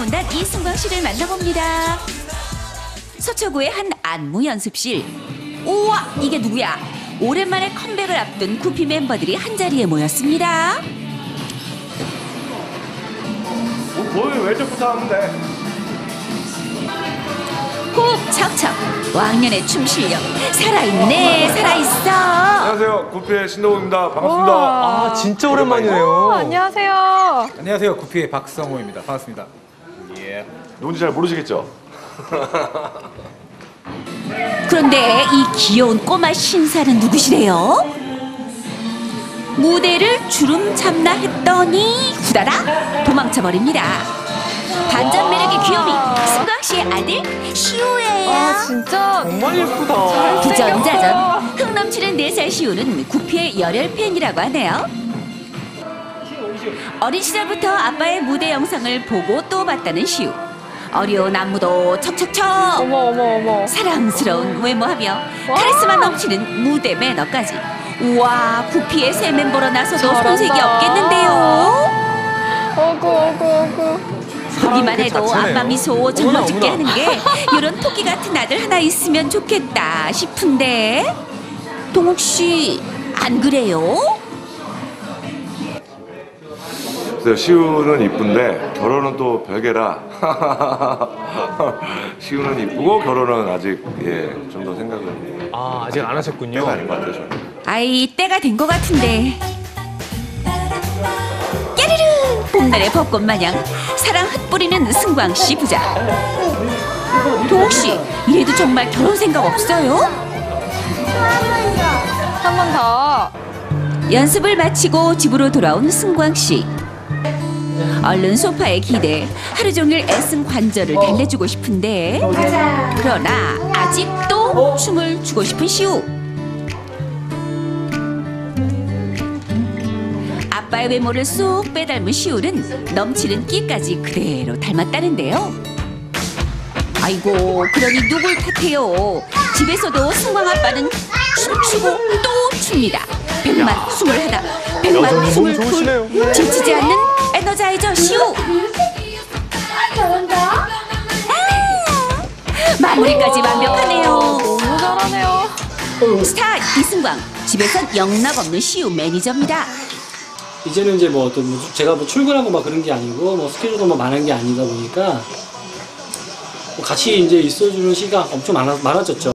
소문난 이승광 씨를 만나봅니다. 서초구의 한 안무 연습실. 우와, 이게 누구야? 오랜만에 컴백을 앞둔 구피 멤버들이 한 자리에 모였습니다. 뭘 왼쪽부터 하면 돼. 호흡 척척. 왕년의 춤 실력 살아있네, 살아있어. 안녕하세요. 구피의 신동호입니다. 반갑습니다. 아 진짜 오랜만이네요. 안녕하세요. 안녕하세요. 구피의 박성호입니다. 반갑습니다. 예. 누군지 잘 모르시겠죠? 그런데 이 귀여운 꼬마 신사는 누구시래요? 무대를 주름 잡나 했더니 후다닥 도망쳐 버립니다. 반전 매력의 귀요미 승광 씨의 아들 시우예요. 아 진짜 정말 예쁘다. 부전자전 흥 넘치는 4살 시우는 구피의 열혈 팬이라고 하네요. 어린 시절부터 아빠의 무대 영상을 보고 또 봤다는 시우. 어려운 안무도 척척척 어머 어머 어머. 사랑스러운 외모하며 카리스마 넘치는 무대 매너까지 우와 구피의 새 멤버로 나서도. 손색이 없겠는데요 어구 어구 어구. 보기만 그 해도 자체네요. 아빠 미소 정말 어머나. 하는 게 이런 토끼 같은 아들 하나 있으면 좋겠다 싶은데 동욱 씨 안 그래요? 글쎄요, 시우는 이쁜데 결혼은 또 별개라. 시우는 이쁘고 결혼은 아직 예, 좀 더 생각을 아 아직 안 하셨군요. 때가 아닌 것 같아요. 저는. 아이 때가 된 것 같은데 깨르르 봄날의 벚꽃 마냥 사랑 흩뿌리는 승광 씨 부자 동욱 씨 이래도 정말 결혼 생각 없어요? 한 번 더. 연습을 마치고 집으로 돌아온 승광 씨 얼른 소파에 기대. 하루 종일 애쓴 관절을 달래주고 싶은데. 그러나 아직도 춤을 추고 싶은 시우. 아빠의 외모를 쏙 빼닮은 시우는 넘치는 끼까지 그대로 닮았다는데요. 아이고 그러니 누굴 탓해요? 집에서도 승광 아빠는 춤추고 또 춥니다 백만 스물 하나 백만 몸 좋으시네요. 풀 지치지 않는 energizer 시우 아, 마무리까지 완벽하네요 너무 잘하네요. 스타 이승광 집에선 영락 없는 시우 매니저입니다 이제는 이제 뭐 어떤 뭐 제가 뭐 출근하고 막 그런 게 아니고 뭐 스케줄도 뭐 많은 게 아니다 보니까 뭐 같이 이제 있어주는 시간 엄청 많아, 많아졌죠.